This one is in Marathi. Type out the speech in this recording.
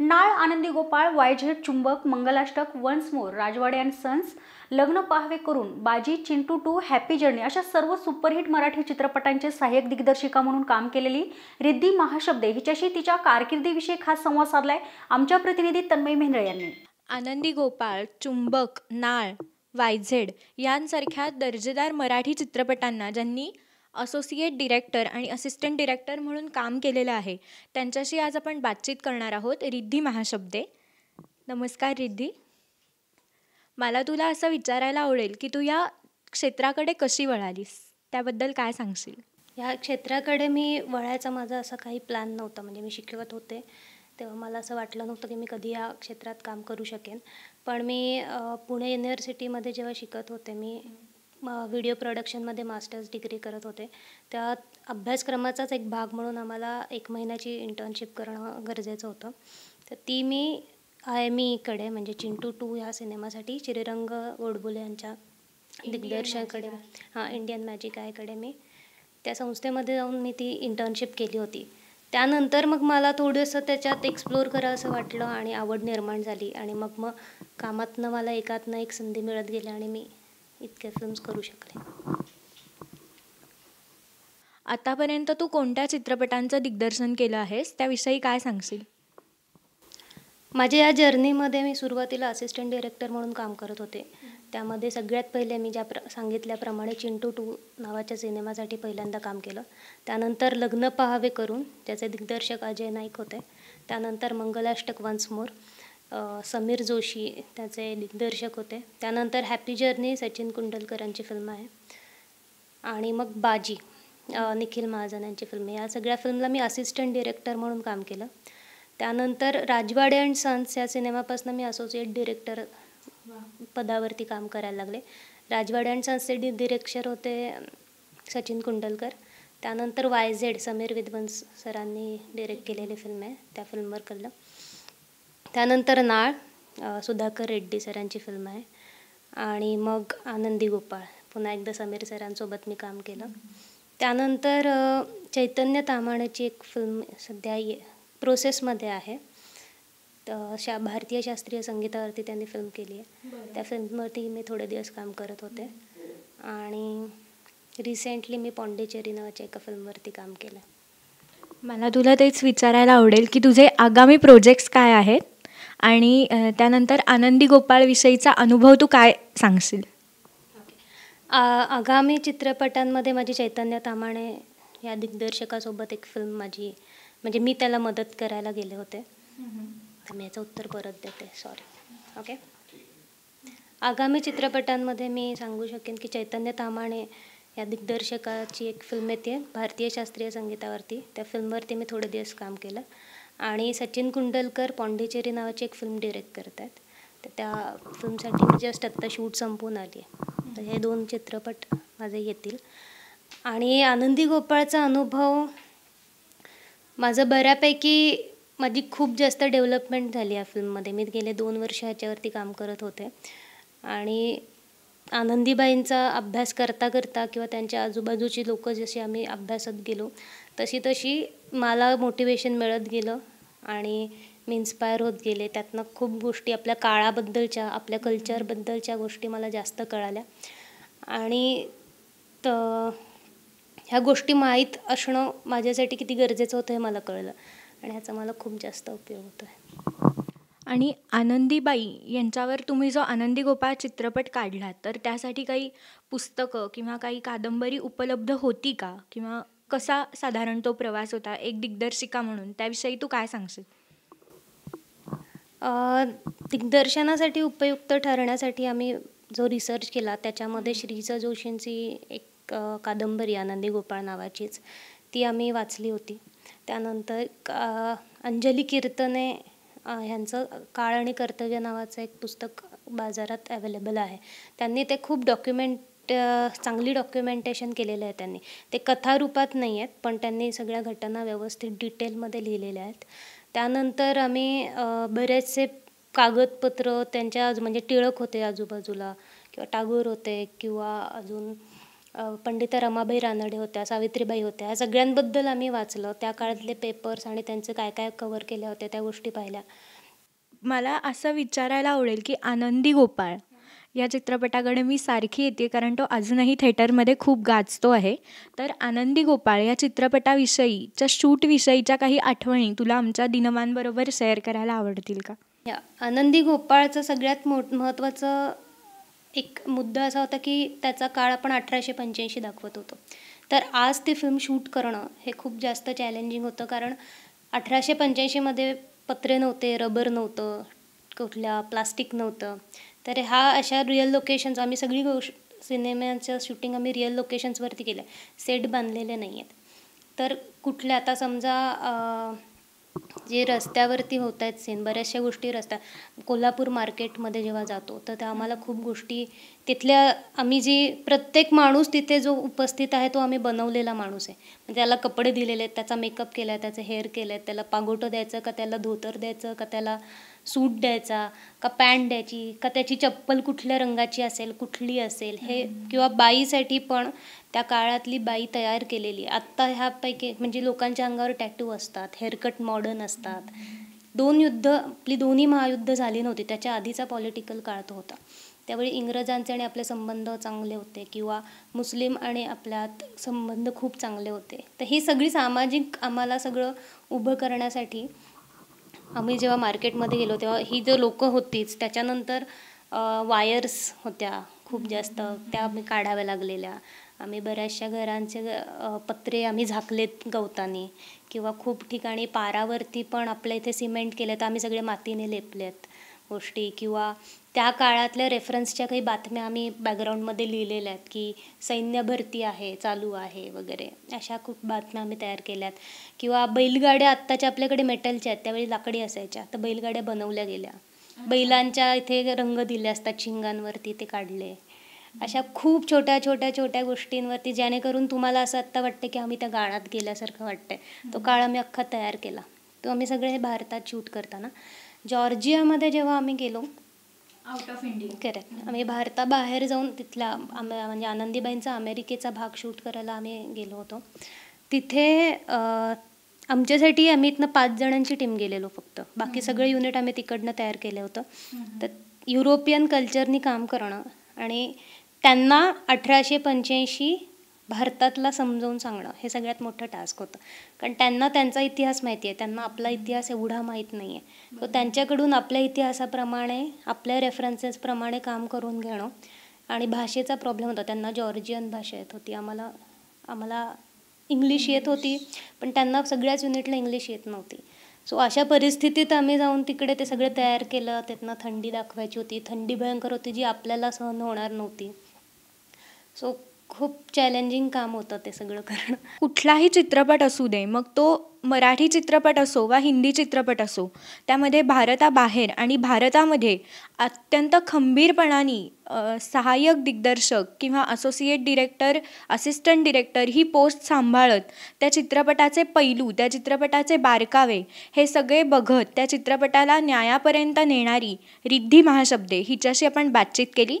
नाळ Anandi Gopal YZ Chumbak Mangalashtak once more Rajwade and sons Lagna Pahave Karun Baji Chintu two happy journey अशा सर्व सुपरहिट मराठी चित्रपटांचे सहाय्यक दिग्दर्शिका म्हणून काम केलेली रिद्धी महाशब्दे हिच्याशी तिच्या कारकिर्दीविषयी खास संवाद साधलाय आमच्या प्रतिनिधी तन्मय मेंद्रे यांनी. आनंदी गोपाळ चुंबक नाळ वायझेड यांसारख्या दर्जेदार मराठी चित्रपटांना ज्यांनी असोसिएट डिरेक्टर आणि असिस्टंट डिरेक्टर म्हणून काम केलेलं आहे. त्यांच्याशी आज आपण बातचीत करणार आहोत. रिद्धी महाशब्दे. नमस्कार रिद्धी. मला तुला असं विचारायला आवडेल की तू या क्षेत्राकडे कशी वळालीस? त्याबद्दल काय सांगशील? ह्या क्षेत्राकडे मी वळायचा माझा असा काही प्लॅन नव्हता. म्हणजे मी शिकवत होते. तेव्हा मला असं वाटलं नव्हतं की मी कधी या क्षेत्रात काम करू शकेन. पण मी पुणे युनिव्हर्सिटीमध्ये जेव्हा शिकत होते मी व्हिडिओ प्रोडक्शनमध्ये मास्टर्स डिग्री करत होते. त्या अभ्यासक्रमाचाच एक भाग म्हणून आम्हाला एक महिन्याची इंटर्नशिप करणं गरजेचं होतं. तर ती मी आय एम ईकडे म्हणजे चिंटू टू ह्या सिनेमासाठी श्रीरंग ओडबुले यांच्या दिग्दर्शकाकडे हां इंडियन मॅजिक आयकडे मी. त्या संस्थेमध्ये जाऊन मी ती इंटर्नशिप केली होती. त्यानंतर मग मला थोडंसं त्याच्यात एक्सप्लोर करावं असं वाटलं आणि आवड निर्माण झाली आणि मग मग कामातनं मला एकातनं एक संधी मिळत गेली आणि मी इतक्या फिल्म्स करू शकले. आतापर्यंत तू कोणत्या चित्रपटांचं दिग्दर्शन केलं आहेस? त्याविषयी काय सांगशील? माझ्या या जर्नीमध्ये मी सुरुवातीला असिस्टंट डिरेक्टर म्हणून काम करत होते. त्यामध्ये सगळ्यात पहिले मी ज्या प्र सांगितल्याप्रमाणे चिंटू टू नावाच्या सिनेमासाठी पहिल्यांदा काम केलं. त्यानंतर लग्न पहावे करून त्याचे दिग्दर्शक अजय नाईक होते. त्यानंतर मंगलाष्टक वन्स मोर. समीर जोशी त्याचे दिग्दर्शक होते. त्यानंतर हॅपी जर्नी सचिन कुंडलकरांची फिल्म आहे. आणि मग बाजी निखिल महाजन यांची फिल्म या सगळ्या फिल्मला मी असिस्टंट डिरेक्टर म्हणून काम केलं. त्यानंतर राजवाडे अँड सन्स या सिनेमापासून मी असोसिएट डिरेक्टर पदावरती काम करायला लागले. राजवाडे अँड सन्सचे डि डिरेक्टर होते सचिन कुंडलकर. त्यानंतर वाय झेड समीर विद्वंस सरांनी डिरेक्ट केलेली फिल्म आहे. त्या फिल्मवर केलं त्यानंतर नाळ सुधाकर रेड्डी सरांची फिल्म आहे. आणि मग आनंदी गोपाळ पुन्हा एकदा समीर सरांसोबत मी काम केलं. त्यानंतर चैतन्य तामाण्याची एक फिल्म सध्या ये प्रोसेसमध्ये आहे. तर शा भारतीय शास्त्रीय संगीतावरती त्यांनी फिल्म केली आहे. त्या फिल्मवरती मी थोडे दिवस काम करत होते. आणि रिसेंटली मी पॉंडेचेरी नावाच्या एका फिल्मवरती काम केलं. मला तुला तेच विचारायला आवडेल की तुझे आगामी प्रोजेक्ट्स काय आहेत? आणि त्यानंतर आनंदी गोपाळविषयीचा अनुभव तू काय सांगशील? आगामी चित्रपटांमध्ये माझी चैतन्य तामाणे या दिग्दर्शकासोबत एक फिल्म माझी म्हणजे मी त्याला मदत करायला गेले होते. तर मी याचं उत्तर परत देते सॉरी ओके आगामी चित्रपटांमध्ये मी सांगू शकेन की चैतन्य तामाणे या दिग्दर्शकाची एक फिल्म येते भारतीय शास्त्रीय संगीतावरती. त्या फिल्मवरती मी थोडे दिवस काम केलं. आणि सचिन कुंडलकर पॉंडिचेरी नावाची एक फिल्म डिरेक्ट करत आहेत तर त्या फिल्मसाठी मी जस्ट आत्ता शूट संपवून आली आहे तर हे दोन चित्रपट माझे येतील. आणि आनंदी गोपाळचा अनुभव माझं बऱ्यापैकी माझी खूप जास्त डेव्हलपमेंट झाली या फिल्ममध्ये मी गेले दोन वर्ष ह्याच्यावरती काम करत होते. आणि आनंदीबाईंचा अभ्यास करता करता किंवा त्यांच्या आजूबाजूची लोकं जशी आम्ही अभ्यासात गेलो तशी तशी मला मोटिवेशन मिळत गेलं आणि मी इन्स्पायर होत गेले. त्यातनं खूप गोष्टी आपल्या काळाबद्दलच्या आपल्या कल्चरबद्दलच्या गोष्टी मला जास्त कळाल्या. आणि तर ह्या गोष्टी माहीत असणं माझ्यासाठी किती गरजेचं होतं हे मला कळलं आणि ह्याचा मला खूप जास्त उपयोग होतो आहे आणि आनंदीबाई यांच्यावर तुम्ही जो आनंदी गोपाळ चित्रपट काढलात तर त्यासाठी काही पुस्तकं किंवा काही कादंबरी उपलब्ध होती का? किंवा कसा साधारण तो प्रवास होता एक दिग्दर्शिका म्हणून? त्याविषयी तू काय सांगशील? दिग्दर्शनासाठी उपयुक्त ठरण्यासाठी आम्ही जो रिसर्च केला त्याच्यामध्ये श्रीजा जोशींची एक कादंबरी आनंदी गोपाळ नावाचीच ती आम्ही वाचली होती. त्यानंतर अंजली कीर्तने ह्यांचं काळ आणि कर्तव्य नावाचं एक पुस्तक बाजारात अवेलेबल आहे. त्यांनी ते खूप डॉक्युमेंट चांगली डॉक्युमेंटेशन केलेलं आहे त्यांनी. ते कथारूपात नाही आहेत पण त्यांनी सगळ्या घटना व्यवस्थित डिटेलमध्ये लिहिलेल्या आहेत. त्यानंतर आम्ही बरेचसे कागदपत्र त्यांच्या म्हणजे टिळक होते आजूबाजूला किंवा टागोर होते किंवा अजून पंडिता रमाबाई रानडे होत्या सावित्रीबाई होत्या ह्या सगळ्यांबद्दल आम्ही वाचलं. त्या काळातले पेपर्स आणि त्यांचं काय काय कवर केल्या होत्या त्या गोष्टी पाहिल्या. मला असं विचारायला आवडेल की आनंदी गोपाळ या चित्रपटाकडे मी सारखी येते कारण तो अजूनही थिएटरमध्ये खूप गाजतो आहे. तर आनंदी गोपाळ या चित्रपटाविषयीच्या शूटविषयीच्या काही आठवणी तुला आमच्या दिनमांबरोबर शेअर करायला आवडतील का? या आनंदी गोपाळचं सगळ्यात मोठ महत्त्वाचं एक मुद्दा असा होता की त्याचा काळ आपण अठराशे पंच्याऐंशी दाखवत होतो. तर आज ते फिल्म शूट करणं हे खूप जास्त चॅलेंजिंग होतं कारण अठराशे पंच्याऐंशीमध्ये पत्रे नव्हते रबर नव्हतं कुठल्या प्लास्टिक नव्हतं. तर हा अशा रिअल लोकेशन्स आम्ही सगळी गोष्ट सिनेमाचं शूटिंग आम्ही रिअल लोकेशन्सवरती केलं आहे सेट बांधलेले नाही आहेत तर कुठल्या आता समजा जे रस्त्यावरती होत आहेत सीन बऱ्याचशा गोष्टी रस्त्या कोल्हापूर मार्केटमध्ये जेव्हा जातो तर त्या आम्हाला खूप गोष्टी तिथल्या आम्ही जी प्रत्येक माणूस तिथे जो उपस्थित आहे तो आम्ही बनवलेला माणूस आहे. म्हणजे त्याला कपडे दिलेले आहेत त्याचा मेकअप केला आहे त्याचं हेअर केलं आहे त्याला पागोटं द्यायचं का त्याला धोतर द्यायचं का त्याला सूट द्यायचा का पॅन्ट द्यायची का त्याची चप्पल कुठल्या रंगाची असेल कुठली असेल हे किंवा बाईसाठी पण त्या काळातली बाई तयार केलेली. आत्ता ह्यापैकी म्हणजे लोकांच्या अंगावर टॅटू असतात हेअरकट मॉडर्न असतात. दोन युद्ध आपली दोन्ही महायुद्ध झाली नव्हती त्याच्या आधीचा पॉलिटिकल काळ तो होता. त्यावेळी इंग्रजांचे आणि आपले संबंध चांगले होते किंवा मुस्लिम आणि आपल्यात संबंध खूप चांगले होते. तर ही सगळी सामाजिक आम्हाला सगळं उभं करण्यासाठी आम्ही जेव्हा मार्केटमध्ये गेलो तेव्हा ही जो लोकं होतीच त्याच्यानंतर वायर्स होत्या खूप जास्त. त्या आम्ही काढाव्या लागलेल्या. आम्ही बऱ्याचशा घरांचे पत्रे आम्ही झाकलेत गवताने. किंवा खूप ठिकाणी पारावरती पण आपल्या इथे सिमेंट केले तर आम्ही सगळे मातीने लेपलेत. गोष्टी किंवा त्या काळातल्या रेफरन्सच्या काही बातम्या आम्ही बॅकग्राऊंडमध्ये लिहिलेल्या आहेत की सैन्य भरती आहे चालू आहे वगैरे. अशा खूप बातम्या आम्ही तयार केल्यात. किंवा बैलगाड्या आत्ताच्या आपल्याकडे मेटलच्या आहेत त्यावेळी लाकडी असायच्या तर बैलगाड्या बनवल्या गेल्या. बैलांच्या इथे रंग दिले असतात शिंगांवरती ते काढले. अशा खूप छोट्या छोट्या छोट्या गोष्टींवरती जेणेकरून तुम्हाला असं आत्ता वाटतं की आम्ही त्या काळात गेल्यासारखं वाटतंय. तो काळ आम्ही अख्खा तयार केला. तो आम्ही सगळे हे भारतात शूट करताना. जॉर्जियामध्ये जेव्हा आम्ही गेलो आउट ऑफ इंडिया करेक्ट आम्ही भारताबाहेर जाऊन तिथला म्हणजे आनंदीबाईंचा अमेरिकेचा भाग शूट करायला आम्ही गेलो होतो. तिथे आमच्यासाठी आम्ही इथनं पाच जणांची टीम गेलेलो फक्त. बाकी सगळे युनिट आम्ही तिकडनं तयार केलं होतं. तर युरोपियन कल्चरनी काम करणं आणि त्यांना अठराशे पंच्याऐंशी भारतातला समजावून सांगणं हे सगळ्यात मोठं टास्क होतं. कारण त्यांना त्यांचा इतिहास माहिती आहे त्यांना आपला इतिहास एवढा माहीत नाही आहे तो त्यांच्याकडून आपल्या इतिहासाप्रमाणे आपल्या रेफरन्सेसप्रमाणे काम करून घेणं आणि भाषेचा प्रॉब्लेम होता. त्यांना जॉर्जियन भाषा येत होती. आम्हाला आम्हाला इंग्लिश येत होती पण त्यांना सगळ्याच युनिटला इंग्लिश येत नव्हती. सो अशा परिस्थितीत आम्ही जाऊन तिकडे ते सगळं तयार केलं. त्यातनं थंडी दाखवायची होती. थंडी भयंकर होती जी आपल्याला सहन होणार नव्हती. सो खूप चॅलेंजिंग काम होतं ते सगळं करणं. कुठलाही चित्रपट असू दे मग तो मराठी चित्रपट असो वा हिंदी चित्रपट असो त्यामध्ये भारताबाहेर आणि भारतामध्ये अत्यंत खंबीरपणाने सहाय्यक दिग्दर्शक किंवा असोसिएट डिरेक्टर असिस्टंट डिरेक्टर ही पोस्ट सांभाळत त्या चित्रपटाचे पैलू त्या चित्रपटाचे बारकावे हे सगळे बघत त्या चित्रपटाला न्यायापर्यंत नेणारी रिद्धी महाशब्दे हिच्याशी आपण बातचीत केली.